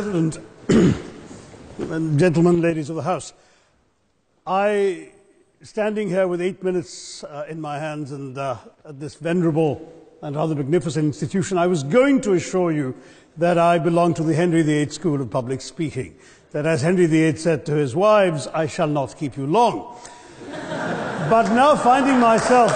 President, and gentlemen, ladies of the House, I, standing here with eight minutes uh, in my hands and uh, at this venerable and rather magnificent institution, I was going to assure you that I belong to the Henry VIII School of Public Speaking. That, as Henry VIII said to his wives, I shall not keep you long. but now finding myself,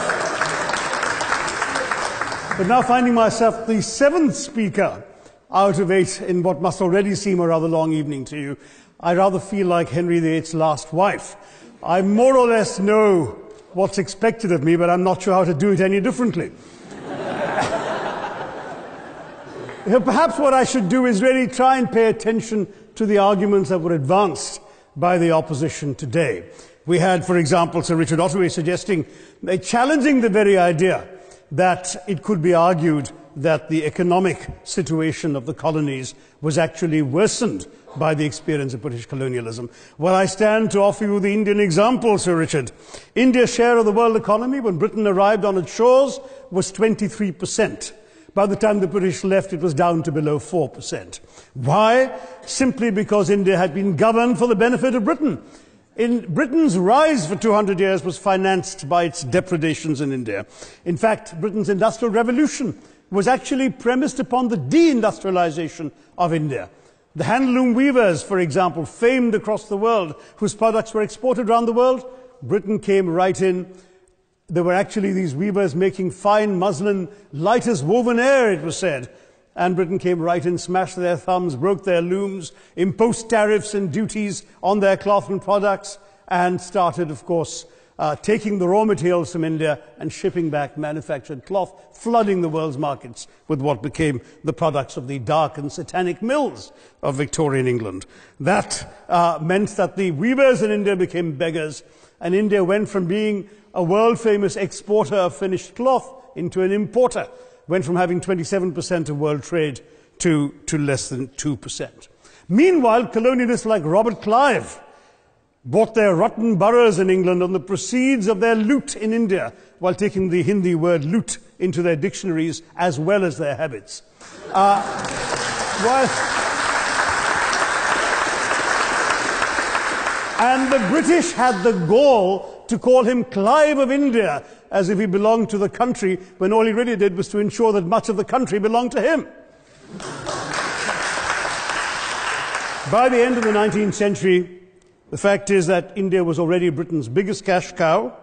but now finding myself the seventh speaker out of eight in what must already seem a rather long evening to you, I rather feel like Henry VIII's last wife. I more or less know what's expected of me, but I'm not sure how to do it any differently. Perhaps what I should do is really try and pay attention to the arguments that were advanced by the opposition today. We had, for example, Sir Richard Ottaway suggesting, uh, challenging the very idea that it could be argued that the economic situation of the colonies was actually worsened by the experience of British colonialism. Well, I stand to offer you the Indian example, Sir Richard. India's share of the world economy when Britain arrived on its shores was 23 percent. By the time the British left, it was down to below 4%. Why? Simply because India had been governed for the benefit of Britain. In Britain's rise for 200 years was financed by its depredations in India. In fact, Britain's industrial revolution was actually premised upon the deindustrialization of India. The handloom weavers, for example, famed across the world, whose products were exported around the world, Britain came right in there were actually these weavers making fine muslin, light as woven air, it was said. And Britain came right in, smashed their thumbs, broke their looms, imposed tariffs and duties on their cloth and products, and started, of course, uh, taking the raw materials from India and shipping back manufactured cloth, flooding the world's markets with what became the products of the dark and satanic mills of Victorian England. That uh, meant that the weavers in India became beggars, and India went from being a world famous exporter of finished cloth into an importer, went from having 27% of world trade to, to less than 2%. Meanwhile, colonialists like Robert Clive bought their rotten boroughs in England on the proceeds of their loot in India, while taking the Hindi word loot into their dictionaries as well as their habits. Uh, while, and the British had the gall to call him Clive of India, as if he belonged to the country, when all he really did was to ensure that much of the country belonged to him. By the end of the 19th century, the fact is that India was already Britain's biggest cash cow,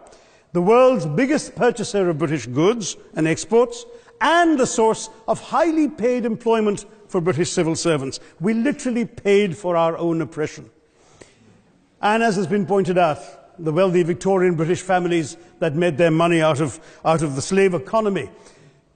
the world's biggest purchaser of British goods and exports, and the source of highly paid employment for British civil servants. We literally paid for our own oppression. And as has been pointed out, the wealthy Victorian British families that made their money out of, out of the slave economy.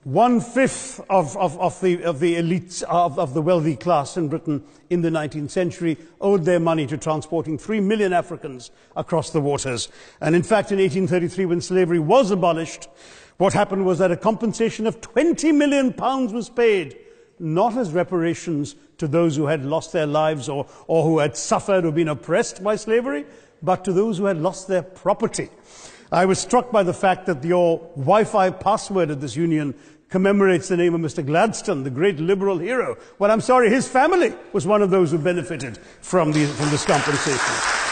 One fifth of, of, of, the, of the elites of, of the wealthy class in Britain in the 19th century owed their money to transporting three million Africans across the waters. And in fact, in 1833, when slavery was abolished, what happened was that a compensation of 20 million pounds was paid, not as reparations to those who had lost their lives or, or who had suffered or been oppressed by slavery, but to those who had lost their property. I was struck by the fact that your Wi-Fi password at this union commemorates the name of Mr. Gladstone, the great liberal hero. Well, I'm sorry, his family was one of those who benefited from, the, from this compensation.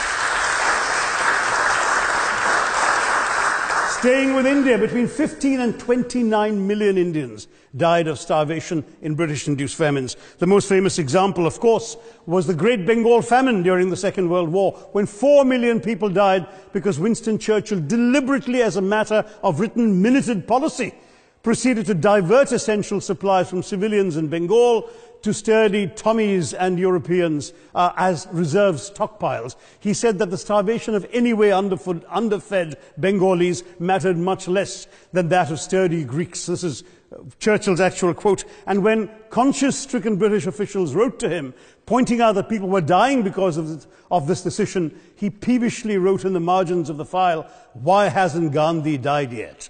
Staying with India, between 15 and 29 million Indians died of starvation in British induced famines. The most famous example, of course, was the Great Bengal famine during the Second World War, when 4 million people died because Winston Churchill deliberately, as a matter of written minuted policy, proceeded to divert essential supplies from civilians in Bengal to sturdy Tommies and Europeans uh, as reserve stockpiles. He said that the starvation of anyway underfed, underfed Bengalis mattered much less than that of sturdy Greeks. This is uh, Churchill's actual quote. And when conscience stricken British officials wrote to him, pointing out that people were dying because of of this decision, he peevishly wrote in the margins of the file, Why hasn't Gandhi died yet?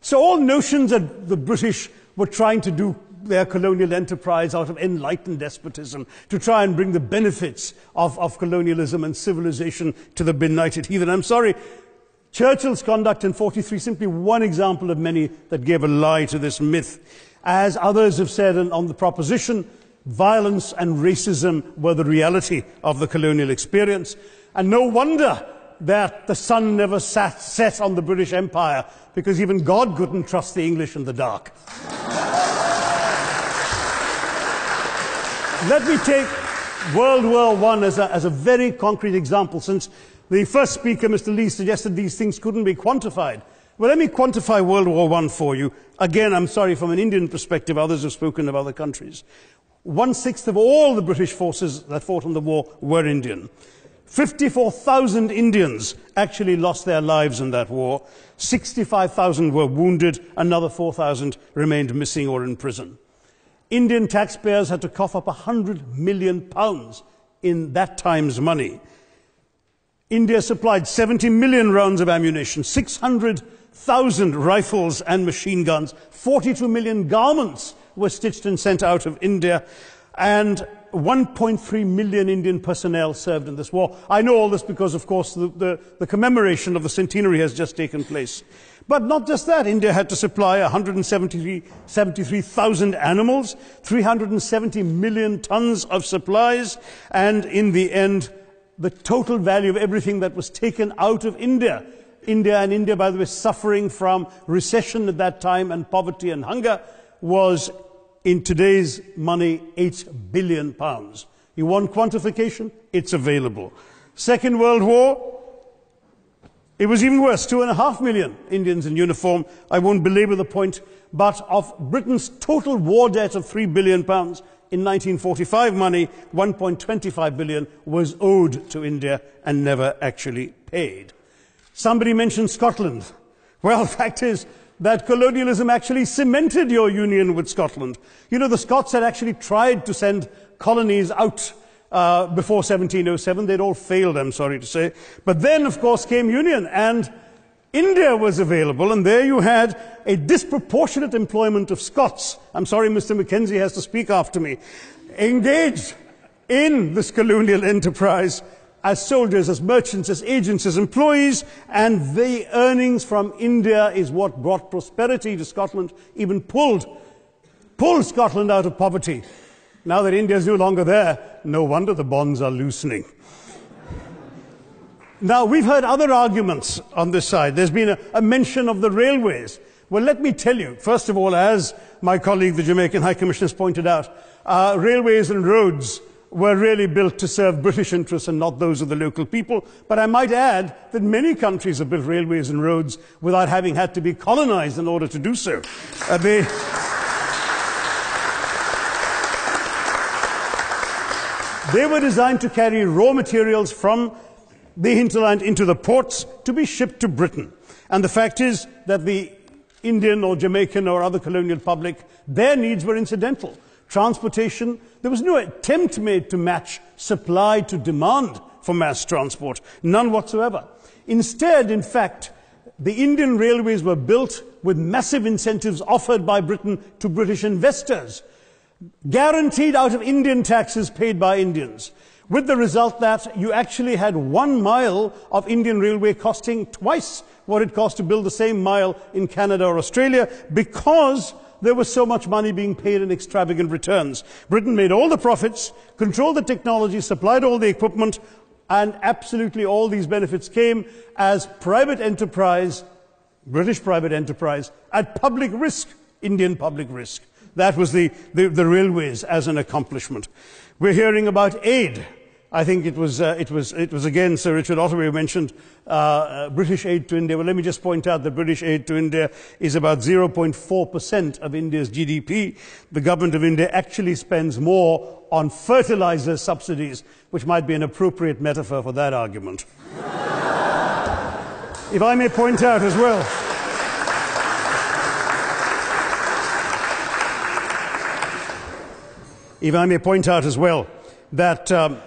So all notions that the British were trying to do their colonial enterprise out of enlightened despotism to try and bring the benefits of, of colonialism and civilization to the benighted heathen. I'm sorry, Churchill's conduct in 43 simply one example of many that gave a lie to this myth. As others have said on the proposition, Violence and racism were the reality of the colonial experience. And no wonder that the sun never sat, set on the British Empire because even God couldn't trust the English in the dark. Let me take World War I as a, as a very concrete example, since the first speaker, Mr. Lee, suggested these things couldn't be quantified. Well, let me quantify World War I for you. Again, I'm sorry, from an Indian perspective, others have spoken of other countries. One sixth of all the British forces that fought in the war were Indian. 54,000 Indians actually lost their lives in that war. 65,000 were wounded. Another 4,000 remained missing or in prison. Indian taxpayers had to cough up 100 million pounds in that time's money. India supplied 70 million rounds of ammunition, 600,000 rifles and machine guns, 42 million garments were stitched and sent out of India, and 1.3 million Indian personnel served in this war. I know all this because, of course, the, the, the, commemoration of the centenary has just taken place. But not just that, India had to supply 173,000 animals, 370 million tons of supplies, and in the end, the total value of everything that was taken out of India. India and India, by the way, suffering from recession at that time and poverty and hunger was in today's money, 8 billion pounds. You want quantification? It's available. Second World War, it was even worse. Two and a half million Indians in uniform. I won't belabor the point, but of Britain's total war debt of 3 billion pounds, in 1945 money, 1.25 billion was owed to India and never actually paid. Somebody mentioned Scotland. Well, fact is, that colonialism actually cemented your union with Scotland. You know, the Scots had actually tried to send colonies out uh, before 1707. They'd all failed, I'm sorry to say. But then, of course, came union, and India was available, and there you had a disproportionate employment of Scots. I'm sorry, Mr. Mackenzie has to speak after me. Engaged in this colonial enterprise as soldiers, as merchants, as agents, as employees, and the earnings from India is what brought prosperity to Scotland, even pulled, pulled Scotland out of poverty. Now that India is no longer there, no wonder the bonds are loosening. Now, we've heard other arguments on this side. There's been a, a mention of the railways. Well, let me tell you, first of all, as my colleague, the Jamaican High Commissioner, has pointed out, uh, railways and roads were really built to serve British interests and not those of the local people. But I might add that many countries have built railways and roads without having had to be colonized in order to do so. Uh, they, they were designed to carry raw materials from the hinterland into the ports to be shipped to Britain. And the fact is that the Indian or Jamaican or other colonial public, their needs were incidental transportation, there was no attempt made to match supply to demand for mass transport, none whatsoever. Instead, in fact, the Indian railways were built with massive incentives offered by Britain to British investors, guaranteed out of Indian taxes paid by Indians, with the result that you actually had one mile of Indian railway costing twice what it cost to build the same mile in Canada or Australia because there was so much money being paid in extravagant returns. Britain made all the profits, controlled the technology, supplied all the equipment, and absolutely all these benefits came as private enterprise, British private enterprise, at public risk, Indian public risk. That was the, the, the railways as an accomplishment. We're hearing about aid I think it was, uh, it was, it was again Sir Richard Ottaway who mentioned uh, uh, British aid to India. Well, let me just point out that British aid to India is about 0.4% of India's GDP. The government of India actually spends more on fertilizer subsidies, which might be an appropriate metaphor for that argument. if I may point out as well. If I may point out as well that um,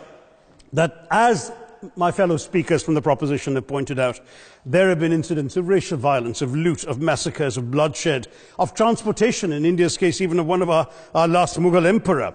that as my fellow speakers from the proposition have pointed out, there have been incidents of racial violence, of loot, of massacres, of bloodshed, of transportation, in India's case, even of one of our, our last Mughal emperor.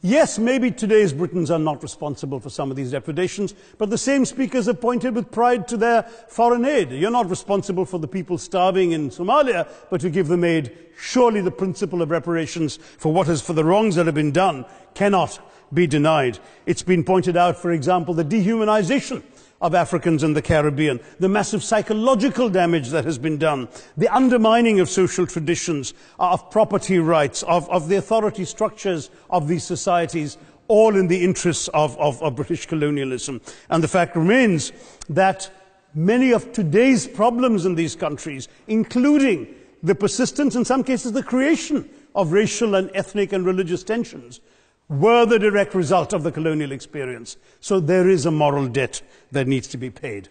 Yes, maybe today's Britons are not responsible for some of these depredations, but the same speakers have pointed with pride to their foreign aid. You're not responsible for the people starving in Somalia, but you give them aid. Surely the principle of reparations for what is for the wrongs that have been done cannot be denied. It's been pointed out, for example, the dehumanization of Africans in the Caribbean, the massive psychological damage that has been done, the undermining of social traditions, of property rights, of, of the authority structures of these societies, all in the interests of, of, of British colonialism. And the fact remains that many of today's problems in these countries, including the persistence, in some cases the creation of racial and ethnic and religious tensions, were the direct result of the colonial experience. So there is a moral debt that needs to be paid.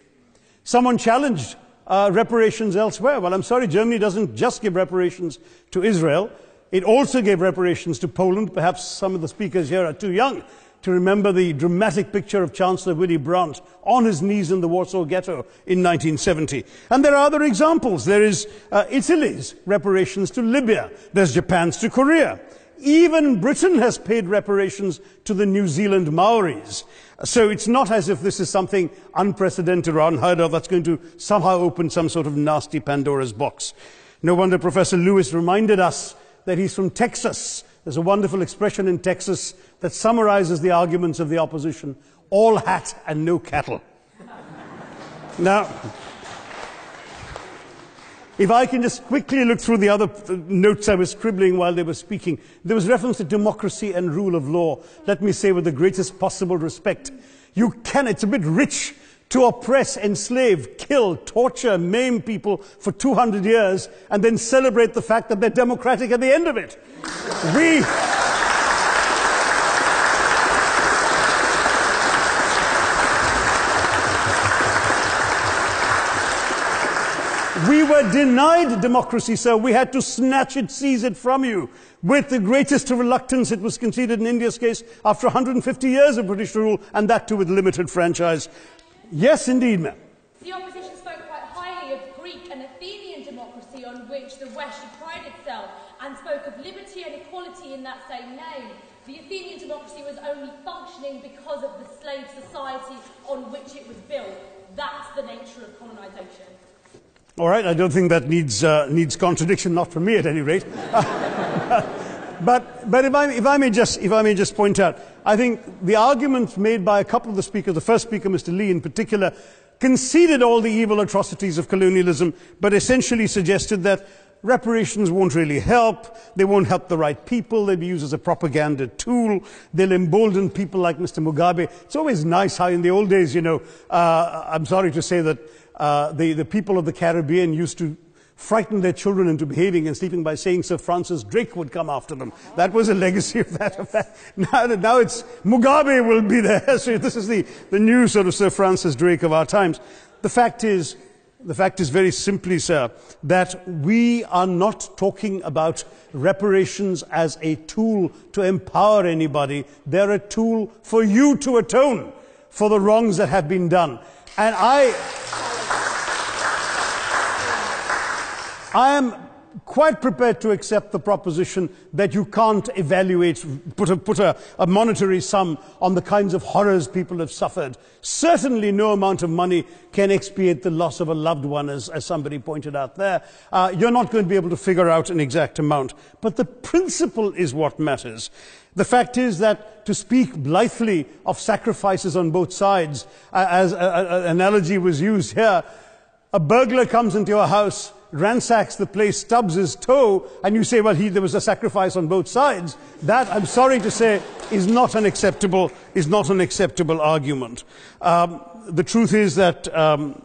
Someone challenged uh, reparations elsewhere. Well, I'm sorry, Germany doesn't just give reparations to Israel. It also gave reparations to Poland. Perhaps some of the speakers here are too young to remember the dramatic picture of Chancellor Willy Brandt on his knees in the Warsaw Ghetto in 1970. And there are other examples. There is uh, Italy's reparations to Libya. There's Japan's to Korea. Even Britain has paid reparations to the New Zealand Maoris. So it's not as if this is something unprecedented or unheard of that's going to somehow open some sort of nasty Pandora's box. No wonder Professor Louis reminded us that he's from Texas. There's a wonderful expression in Texas that summarizes the arguments of the opposition all hat and no cattle. now, if I can just quickly look through the other uh, notes I was scribbling while they were speaking, there was reference to democracy and rule of law. Let me say with the greatest possible respect, you can, it's a bit rich to oppress, enslave, kill, torture, maim people for 200 years and then celebrate the fact that they're democratic at the end of it. we, We were denied democracy, sir. We had to snatch it, seize it from you. With the greatest reluctance, it was conceded in India's case after 150 years of British rule, and that too with limited franchise. Yes, indeed, ma'am. The opposition spoke quite highly of Greek and Athenian democracy on which the West should pride itself, and spoke of liberty and equality in that same name. The Athenian democracy was only functioning because of the slave society on which it was built. That's the nature of colonisation. All right, I don't think that needs, uh, needs contradiction, not from me at any rate. but but if, I, if, I may just, if I may just point out, I think the argument made by a couple of the speakers, the first speaker, Mr. Lee in particular, conceded all the evil atrocities of colonialism, but essentially suggested that reparations won't really help. They won't help the right people. They'll be used as a propaganda tool. They'll embolden people like Mr. Mugabe. It's always nice how in the old days, you know, uh, I'm sorry to say that uh, the, the people of the Caribbean used to frighten their children into behaving and sleeping by saying Sir Francis Drake would come after them. That was a legacy of that. Of that. Now, now it's Mugabe will be there. So this is the, the new sort of Sir Francis Drake of our times. The fact is, the fact is very simply, sir, that we are not talking about reparations as a tool to empower anybody. They're a tool for you to atone for the wrongs that have been done. And I, I am quite prepared to accept the proposition that you can't evaluate, put, a, put a, a, monetary sum on the kinds of horrors people have suffered. Certainly no amount of money can expiate the loss of a loved one, as, as somebody pointed out there. Uh, you're not going to be able to figure out an exact amount. But the principle is what matters. The fact is that to speak blithely of sacrifices on both sides, uh, as an analogy was used here, a burglar comes into your house ransacks the place, stubs his toe, and you say, well, he, there was a sacrifice on both sides, that, I'm sorry to say, is not an acceptable, is not an acceptable argument. Um, the truth is that um,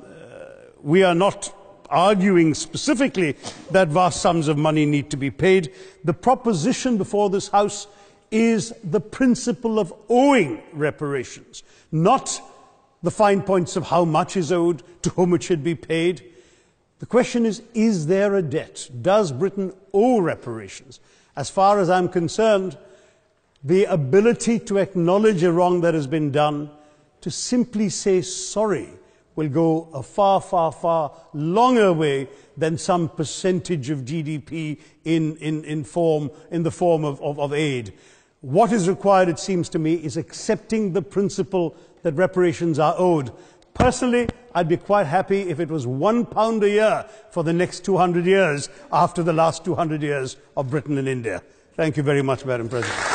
we are not arguing specifically that vast sums of money need to be paid. The proposition before this House is the principle of owing reparations, not the fine points of how much is owed, to whom it should be paid. The question is, is there a debt? Does Britain owe reparations? As far as I'm concerned, the ability to acknowledge a wrong that has been done, to simply say sorry, will go a far, far, far longer way than some percentage of GDP in, in, in, form, in the form of, of, of aid. What is required, it seems to me, is accepting the principle that reparations are owed. Personally, I'd be quite happy if it was one pound a year for the next 200 years after the last 200 years of Britain and India. Thank you very much, Madam President.